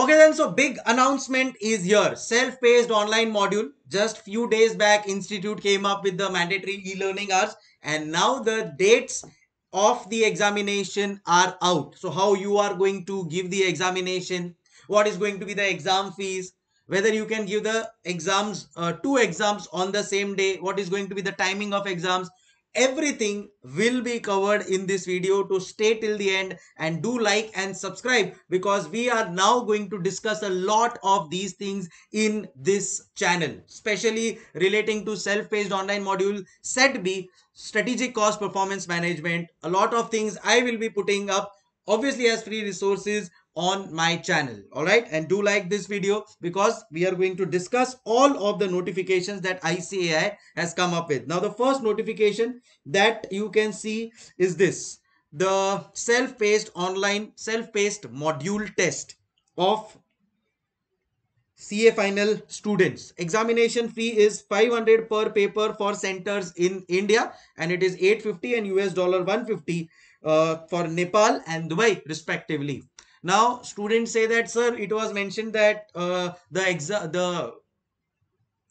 Okay then, so big announcement is here. Self-paced online module. Just few days back, Institute came up with the mandatory e-learning hours and now the dates of the examination are out. So how you are going to give the examination, what is going to be the exam fees, whether you can give the exams, uh, two exams on the same day, what is going to be the timing of exams, everything will be covered in this video to stay till the end and do like and subscribe because we are now going to discuss a lot of these things in this channel especially relating to self-paced online module set b strategic cost performance management a lot of things i will be putting up obviously as free resources on my channel all right and do like this video because we are going to discuss all of the notifications that ICAI has come up with now the first notification that you can see is this the self-paced online self-paced module test of CA final students. Examination fee is 500 per paper for centers in India and it is 850 and US dollar 150 uh, for Nepal and Dubai respectively. Now, students say that, sir, it was mentioned that uh, the exam, the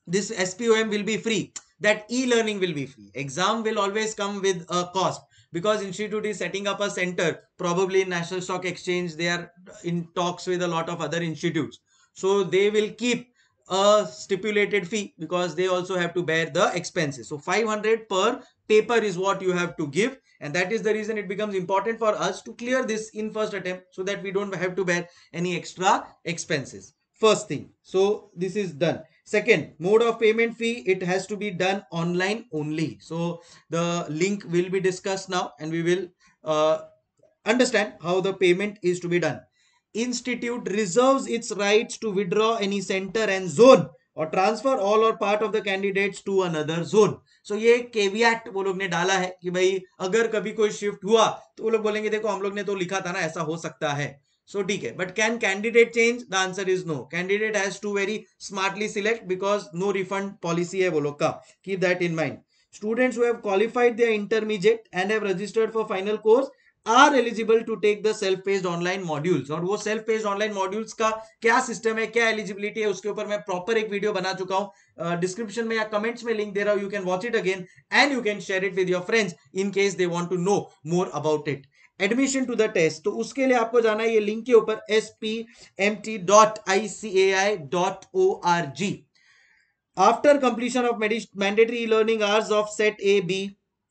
this SPOM will be free. That e-learning will be free. Exam will always come with a cost because institute is setting up a center, probably in National Stock Exchange. They are in talks with a lot of other institutes. So they will keep a stipulated fee because they also have to bear the expenses. So 500 per paper is what you have to give and that is the reason it becomes important for us to clear this in first attempt so that we don't have to bear any extra expenses. First thing. So this is done. Second, mode of payment fee, it has to be done online only. So the link will be discussed now and we will uh, understand how the payment is to be done. institute reserves its rights to withdraw any center and zone और transfer all और part of the candidates to another zone so ये caveat वो लोग ने डाला है कि भाई अगर कभी कोई शिफ्ट हुआ तो वो लोग बोलेंगे देखो हम लोग ने तो लिखा था ना ऐसा हो सकता है सो ठीक है but can candidate change the answer is no candidate has to very smartly select because no refund policy है वो लोग का keep that in mind students who have qualified their intermediate and have registered for final course are eligible to take the self paced online modules और वो self paced online modules का क्या system है क्या एलिजिबिलिटी है उसके ऊपर मैं प्रॉपर एक वीडियो बना चुका हूं डिस्क्रिप्शन uh, में या कमेंट्स में लिंक दे रहा हूं you can watch it again and you can share it with your friends in case they want to know more about it admission to the test तो उसके लिए आपको जाना है ये लिंक के ऊपर S P M T dot I C A I dot O R G after completion of mandatory learning hours of set A B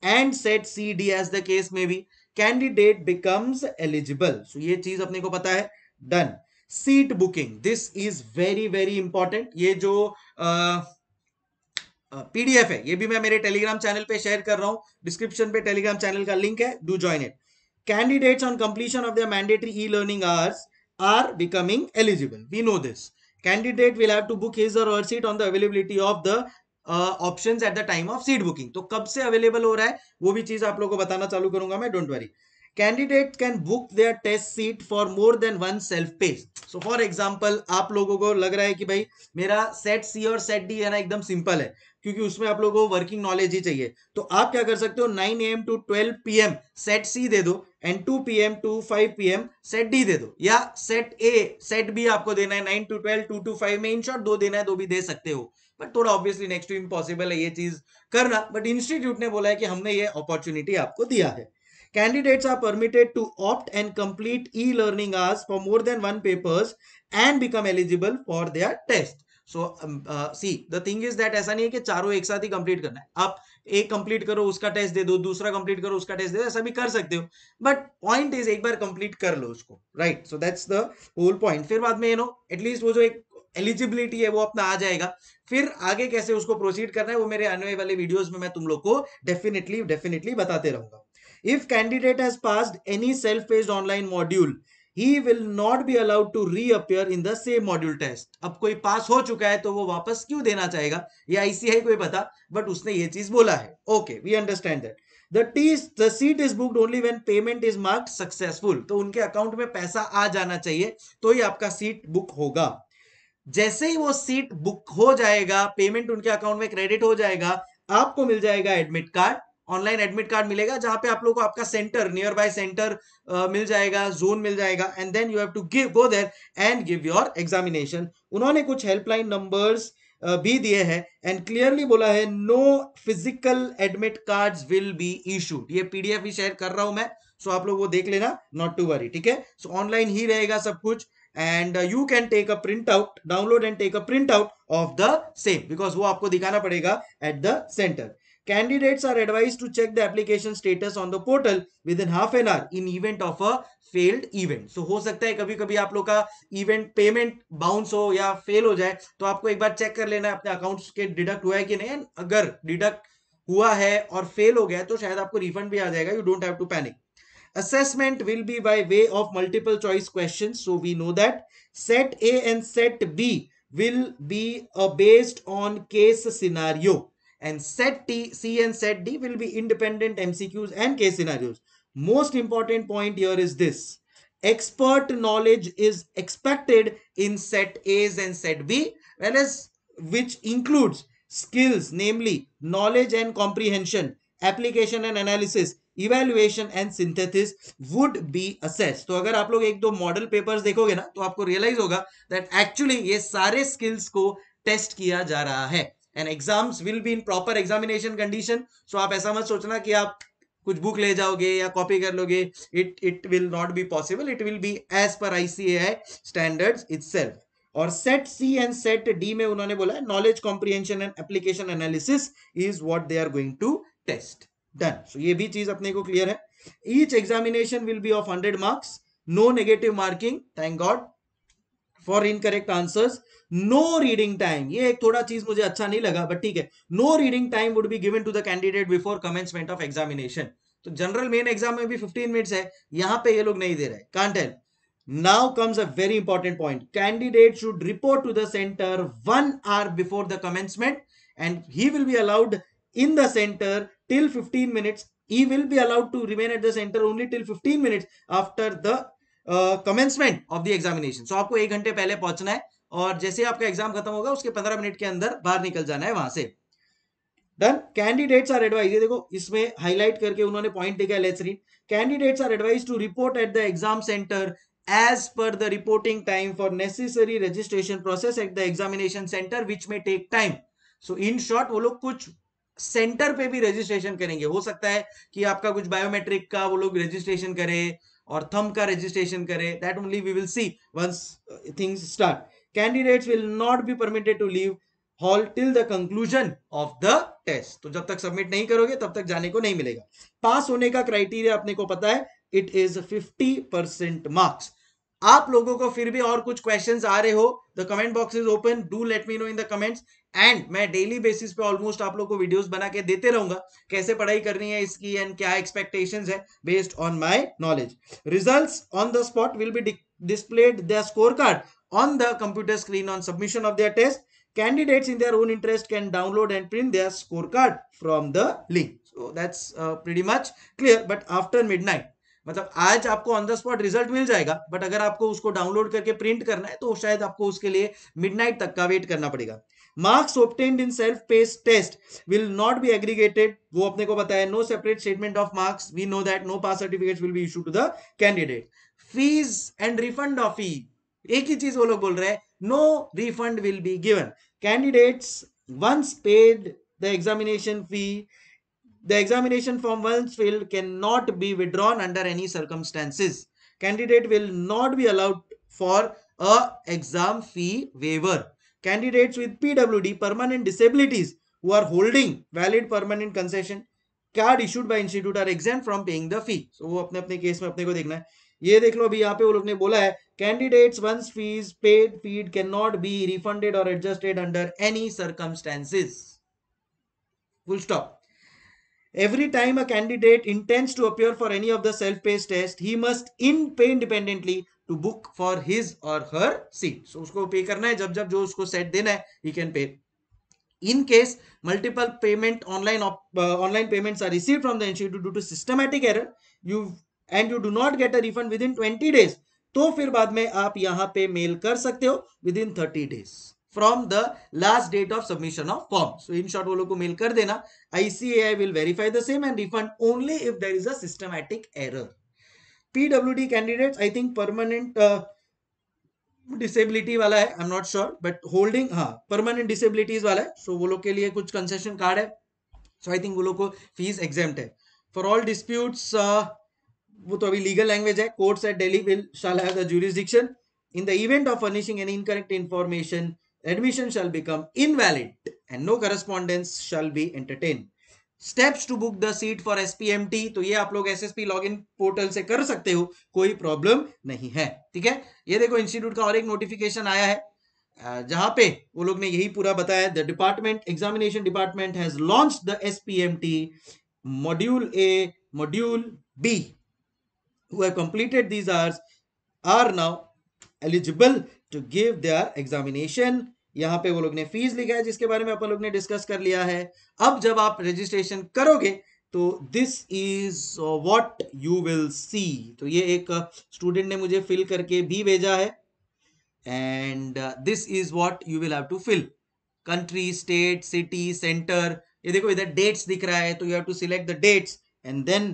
and set C D as the case में भी candidate becomes eligible सो ये चीज अपने को पता है done seat booking this is very very important ये जो पीडीएफ uh, है ये भी मैं मेरे टेलीग्राम चैनल पे शेयर कर रहा हूं डिस्क्रिप्शन पे टेलीग्राम चैनल का लिंक है do join it candidates on completion of the mandatory E learning hours are becoming eligible we know this candidate will have to book his और seat on the availability of the option at the time of seat booking तो कब से available हो रहा है वो भी चीज आप लोगों को बताना चालू करूंगा मैं don't worry candidate can book their test seat for more than one self page so for example आप लोगों को लग रहा है कि भाई मेरा सेट सी और सेट डी है ना एकदम सिंपल है क्योंकि उसमें आप लोगों को वर्किंग नॉलेज ही चाहिए तो आप क्या कर सकते हो 9 M to 12 PM set C दे दो and 2 PM to 5 PM set D दे दो या सेट ए सेट बी आपको देना है 9 टू 12 टू टू 5 में इन शॉर्ट दो देना है दो तो भी दे सकते हो बट थोड़ा ऑब्वियसली नेक्स्ट टू इम्पॉसिबल है ये चीज करना बट इंस्टीट्यूट ने बोला है कि हमने ये अपॉर्चुनिटी आपको दिया है Candidates are permitted to opt and complete e-learning hours for more than one papers and become eligible for their test. So see the thing is that ऐसा नहीं है कि चारों एक साथ ही कंप्लीट करना है आप एक कंप्लीट करो उसका टेस्ट दे दो दूसरा कंप्लीट करो उसका टेस्ट दे दो ऐसा भी कर सकते हो बट पॉइंट इज एक बार kar कर लो उसको right so the the whole point फिर बाद में know नो least वो जो एक एलिजिबिलिटी है वो अपना आ जाएगा फिर आगे कैसे उसको प्रोसीड करना है वो मेरे आने वाले वीडियोस में मैं तुम लोग को डेफिनेटली डेफिनेटली बताते रहूंगा If candidate has passed any self-paced online module, he will not be allowed to reappear in the same module test अब कोई पास हो चुका है तो वो वापस क्यों देना चाहेगा ये आईसीआई कोई पता बट उसने ये चीज बोला है okay we understand that the T the seat is booked only when payment is marked successful तो उनके अकाउंट में पैसा आ जाना चाहिए तो ही आपका सीट बुक होगा जैसे ही वो सीट बुक हो जाएगा पेमेंट उनके अकाउंट में क्रेडिट हो जाएगा आपको मिल जाएगा admit card online admit card मिलेगा जहां पे आप लोगों को आपका सेंटर नियर बाय सेंटर मिल जाएगा जोन मिल जाएगा and then you have to give go there and give your examination उन्होंने कुछ हेल्पलाइन नंबर्स भी दिए हैं एंड क्लियरली बोला है no physical admit card will be issued ये पीडीएफ भी शेयर कर रहा हूं मैं सो so आप लोग वो देख लेना नॉट टू वरी ठीक है सो ऑनलाइन ही रहेगा सब कुछ and you can take a print out download and take a print out of the same because वो आपको दिखाना पड़ेगा at the centre Candidates are advised to check the application status on the portal within half an hour in event of a failed event. So हो सकता है कभी कभी आप लोग का event payment bounce हो या fail हो जाए तो आपको एक बार check कर लेना है अपने accounts के deduct हुआ है कि नहीं अगर deduct हुआ है और fail हो गया तो शायद आपको refund भी आ जाएगा you don't have to panic. Assessment will be by way of multiple choice questions. So we know that set A and set B will be uh, based on case scenario. and set T, C and set D will be independent MCQs and case scenarios. Most important point here is this. Expert knowledge is expected in set A's and set B, whereas which includes skills, namely knowledge and comprehension, application and analysis, evaluation and synthesis would be assessed. So, अगर आप लोग एक दो model papers देखोगे ना तो आपको realise होगा दैट एक्चुअली ये सारे स्किल्स को टेस्ट किया जा रहा है and exams will be in proper examination condition so आप ऐसा मत सोचना कि आप कुछ बुक ले जाओगे या कॉपी कर लोगे it it will not be possible it will be as per ICAI standards itself और set C and set D में उन्होंने बोला है knowledge comprehension and application analysis is what they are going to test done so ये भी चीज अपने को क्लियर है each examination will be of hundred marks no negative marking thank God for incorrect answers no reading time ये एक थोड़ा चीज मुझे अच्छा नहीं लगा बट ठीक है no reading time would be given to the candidate before commencement of examination तो जनरल मेन एग्जाम में भी 15 मिनट्स है यहां पे ये लोग नहीं दे रहे कान tell now comes a very important point candidate should report to the centre one hour before the commencement and he will be allowed in the centre till 15 minutes he will be allowed to remain at the centre only till 15 minutes after the commencement of the examination so आपको एक घंटे पहले पहुंचना है और जैसे आपका exam खत्म होगा उसके पंद्रह मिनट के अंदर बाहर निकल जाना है वहां से डन कैंडिडेट्स आर एडवाइज देखो इसमें हाईलाइट करके उन्होंने पॉइंट देखा है let's read candidates are advise to report at the exam centre as per the reporting time for necessary registration process at the examination centre which में take time so in short वो लोग कुछ centre पे भी registration करेंगे हो सकता है कि आपका कुछ बायोमेट्रिक का वो लोग रजिस्ट्रेशन करे और थम का रजिस्ट्रेशन करे that only we will see once things start candidates will not be permitted to leave hall till the conclusion of the test तो जब तक सबमिट नहीं करोगे तब तक जाने को नहीं मिलेगा पास होने का क्राइटेरिया अपने को पता है इट इज 50 परसेंट मार्क्स आप लोगों को फिर भी और कुछ क्वेश्चंस आ रहे हो the comment box is open do let me know in the comments and मैं डेली बेसिस पे ऑलमोस्ट आप लोग को वीडियोस बना के देते रहूंगा कैसे पढ़ाई करनी है इसकी एंड क्या एक्सपेक्टेशंस है based on my knowledge results on the spot will be displayed the score card on the computer screen on submission of their test. Candidates in their own interest can download and print their scorecard from the link. So that's uh, pretty much clear. But after midnight, मतलब आज आपको on the spot result मिल जाएगा but अगर आपको उसको download करके print करना है तो शायद आपको उसके लिए मिडनाइट तक का वेट करना पड़ेगा marks obtained in self pace test will not be aggregated वो अपने को बताया no separate statement of marks we know that no pass certificate will be issue to the candidate fees and refund of fee एक ही चीज वो लोग बोल रहे हैं no refund will be given candidates once paid the examination fee the examination form once filled can not be withdrawn under any circumstances candidate will not be allowed for a exam fee waiver candidate with PW D permanent disabilities who are holding valid permanent concession card issued by institute are exempt from paying the fee वो अपने अपने case में अपने को देखना है ये देख लो अभी यहाँ पे वो लोग ने बोला है candidate once fees paid fee can not be refunded और adjusted under any circumstances full stop every time a candidate intends to appear for any of the self-paced test he must in pay independently to book for his or her seat so उसको pay करना है जब जब जो उसको set देना है, he can pay in case multiple payment online uh, online payments are received from the institute due to systematic error you and you do not get a refund within twenty days तो फिर बाद में आप यहाँ पे mail कर सकते हो within thirty days from the last date of submission of form so in short वो लोग को मेल कर देना ICAI will verify the same and refund only if there is a systematic PW D candidate I think permanent disability वाला है I am not sure but holding हाँ permanent disabilities वाला है सो so, वो लोग के लिए कुछ कंसेशन कार्ड है सो आई थिंक वो लोग को फीस एग्जाम है फॉर ऑल डिस्प्यूट्स वो तो अभी लीगल लैंग्वेज है courts at Delhi will shall have the jurisdiction in the event of furnishing any incorrect information admission shall become invalid and no correspondence shall be entertain steps to book the seat for SPMT तो ये आप लोग SSP login portal से कर सकते हो कोई problem नहीं है ठीक है ये देखो इंस्टीट्यूट का और एक नोटिफिकेशन आया है जहां पे वो लोग ने यही पूरा बताया the department examination department has launch the SPMT module A module B who have completed these hours are now eligible to give their examination यहाँ पे वो लोग ने फीस लिखा है जिसके बारे में अपन लोग ने डिस्कस कर लिया है अब जब आप रजिस्ट्रेशन करोगे तो this is what you will see तो ये एक स्टूडेंट ने मुझे फिल करके भी भेजा है and this is what you will have to fill country state city centre ये देखो इधर डेट्स दिख रहा है तो you have to select the dates and then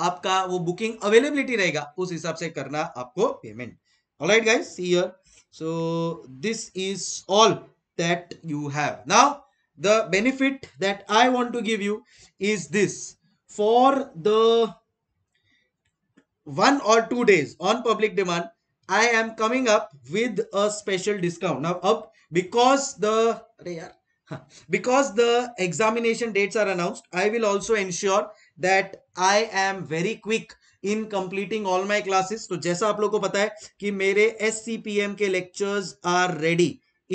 आपका वो बुकिंग अवेलेबिलिटी रहेगा उस हिसाब से करना आपको payment right guys see here so this is all that you have now the benefit that I want to give you is this for the one और two days on public demand I am coming up with a special discount now up because the अरे यार because the examination dates are announced I will also ensure that I am very quick in completing all my classes. So, तो जैसा आप लोग को पता है कि मेरे एस सी पी एम के lectures are ready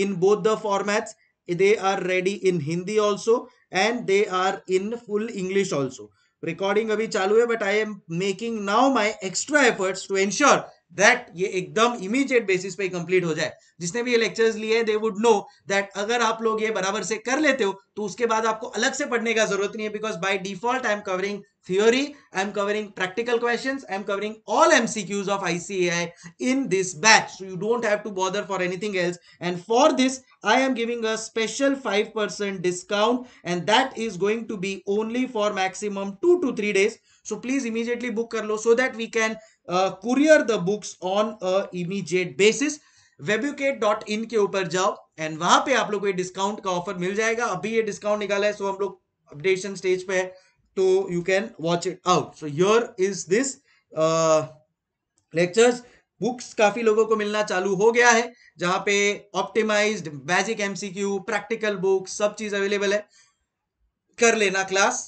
in both the formats they are ready in Hindi also and they are in full English also recording अभी चालू है but I am making now my extra efforts to ensure that ये एकदम immediate basis पे complete हो जाए जिसने भी ये लेक्चर्स लिए दे वुड नो दैट अगर आप लोग ये बराबर से कर लेते हो तो उसके बाद आपको अलग से पढ़ने का जरूरत नहीं है because by default I am covering theory I am covering practical question I am covering all M of ICI in this batch you don't have to bother for anything else and for this I am giving a special five percent discount and that is going to be only for maximum two two three days so please immediately book कर लो so that we can uh, courier the books on a immediate basis webucate.in के ऊपर जाओ and वहां पे आप लोग को ये डिस्काउंट का ऑफर मिल जाएगा अभी ये डिस्काउंट निकाला है सो हम लोग अपडेशन स्टेज पे है तो you can watch it out so your is this lectures books काफी लोगों को मिलना चालू हो गया है जहां पे optimized basic MCQ practical books सब चीज अवेलेबल है कर लेना क्लास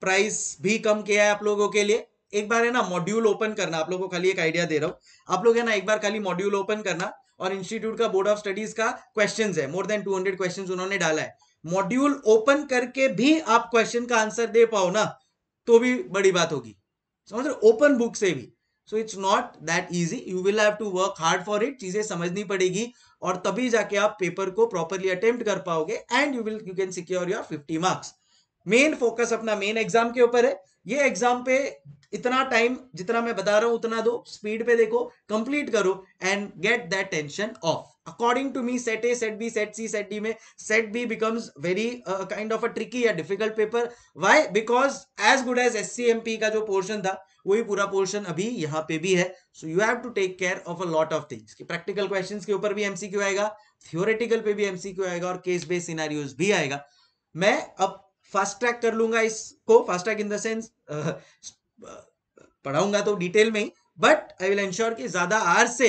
प्राइस भी कम किया है आप लोगों के लिए एक बार है ना मॉड्यूल ओपन करना आप लोगों को खाली एक आइडिया दे रहा हूँ आप लोग है ना एक बार खाली मॉड्यूल ओपन करना और इंस्टीट्यूट का बोर्ड ऑफ स्टडीज का क्वेश्चन है मोर देन टू हंड्रेड उन्होंने डाला है मॉड्यूल ओपन करके भी आप क्वेश्चन का आंसर दे पाओ ना तो भी बड़ी बात होगी समझ रहे ओपन बुक से भी so it's not that easy you will have to work hard for it चीजें समझनी पड़ेगी और तभी जाके आप पेपर को प्रॉपरली अटेम्प्ट कर पाओगे and you will you can secure your 50 marks main focus अपना मेन एग्जाम के ऊपर है ये एग्जाम पे इतना टाइम जितना मैं बता रहा हूं उतना दो स्पीड पे देखो कंप्लीट करो and get that tension off according to me set A set B set C set D में set B becomes very kind of a tricky या difficult paper why because as good as S का जो portion था वही पूरा portion अभी यहाँ पे भी है so you have to take care of a lot of things कि प्रैक्टिकल क्वेश्चन के ऊपर भी एमसीक्यू आएगा थियोरेटिकल पे भी एमसीक्यू आएगा और केस बेस सिनेरियोज भी आएगा मैं अब फास्ट ट्रैक कर लूंगा इसको fast track in the sense पढ़ाऊंगा तो डिटेल में ही बट आई विल एंश्योर कि ज्यादा आर से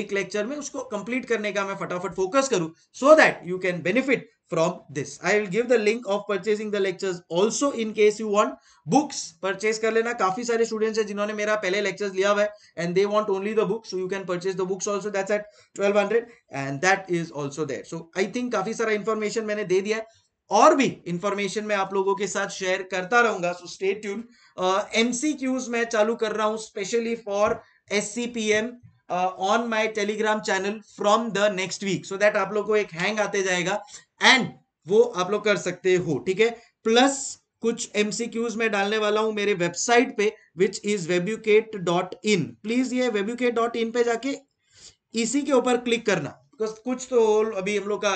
एक लेक्चर में उसको कंप्लीट करने का मैं फटाफट फोकस करूं so that you can benefit from this I will give the link of purchasing the lectures also in case you want books purchase कर लेना काफी सारे स्टूडेंट्स हैं जिन्होंने मेरा पहले लेक्चर्स लिया हुआ है and they want only the book so you can purchase the books also that's at twelve and that is also there so I think काफी सारा इन्फॉर्मेशन मैंने दे दिया है और भी इंफॉर्मेशन मैं आप लोगों के साथ शेयर करता रहूंगा सो स्टे ट्यून एमसीक्यूज मैं चालू कर रहा हूं specially for S on my Telegram channel from the next week so that आप लोगों को एक हैंग आते जाएगा एंड वो आप लोग कर सकते हो ठीक है प्लस कुछ एमसीक्यूज मैं डालने वाला हूं मेरे वेबसाइट पे which is Webucate dot in please ये वेब्यूकेट डॉट इन पे जाके इसी के ऊपर क्लिक करना बिकॉज कुछ तो अभी हम लोग का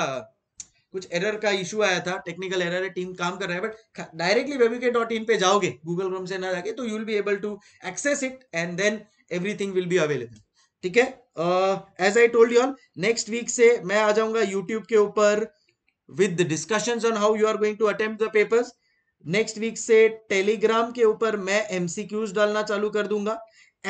कुछ एरर का इशू आया था टेक्निकल एरर है टीम काम कर रहा है बट डायरेक्टली वेबीके डॉट इन पे जाओगे गूगल क्रोम से ना जाके तो you will be able to access it and then everything will be available ठीक है as I told you all next week से मैं आ जाऊंगा यूट्यूब के ऊपर with discussion on how you are going to attempt the papers next week से Telegram के ऊपर मैं एमसीक्यूज डालना चालू कर दूंगा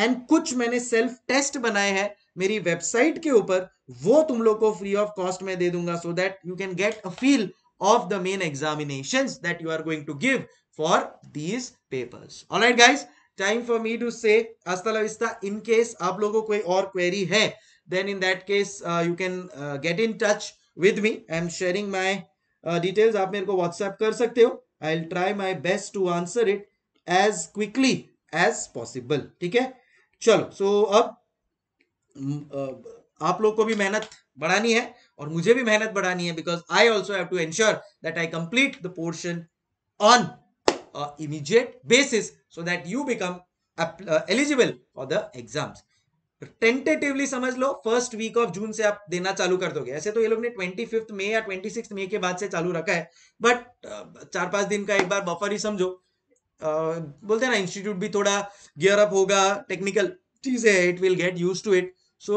एंड कुछ मैंने सेल्फ टेस्ट बनाए हैं मेरी वेबसाइट के ऊपर वो तुम लोग को फ्री ऑफ कॉस्ट में दे दूंगा so that you can get a feel of the main examination that you are going to give for these papers alright guys time for me to say इन आप लोगों को कोई और क्वेरी है then in that case you can get in touch with me I am sharing my details आप मेरे को WhatsApp कर सकते हो I try my best to answer it as quickly as possible ठीक है चलो सो so, अब mm, uh, आप लोग को भी मेहनत बढ़ानी है और मुझे भी मेहनत बढ़ानी है because I also have to ensure that I complete the portion on immediate basis so that you become eligible for the exams tentatively समझ लो फर्स्ट वीक ऑफ जून से आप देना चालू कर दोगे ऐसे तो ये लोग ने ट्वेंटी फिफ्थ मे या ट्वेंटी सिक्स मे के बाद से चालू रखा है बट uh, चार पांच दिन का एक बार बफर ही समझो uh, बोलते हैं ना इंस्टीट्यूट भी थोड़ा गियर अप होगा टेक्निकल चीज है it will get use to it so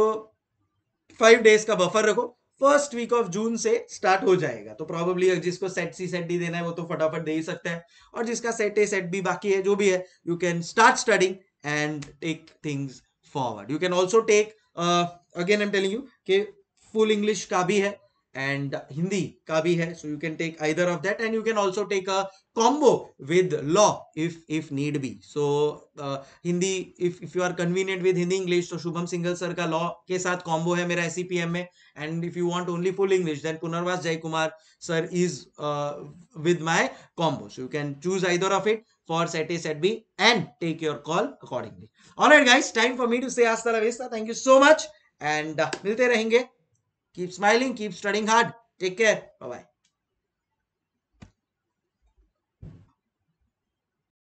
five days का बफर रखो फर्स्ट वीक ऑफ जून से स्टार्ट हो जाएगा तो प्रॉब्लली जिसको सेट सी सेट डी देना है वो तो फटाफट दे ही सकता है और जिसका सेट ए सेट बी बाकी है जो भी है you can start studying and take things forward you can also take again I am telling you के फुल इंग्लिश का भी है एंड हिंदी का भी है so you can take either of that and you can also take a combo with law if if need be so Hindi if if you are convenient with Hindi English तो Shubham Singhal sir का law के साथ combo है मेरा S में and if you want only full English then पुनर्वास Jai Kumar sir is with my combo so you can choose either of it for set A set B and take your call accordingly all add guys time for me to say आज तरह thank you so much and मिलते रहेंगे Keep smiling, keep studying hard. Take care. Bye-bye.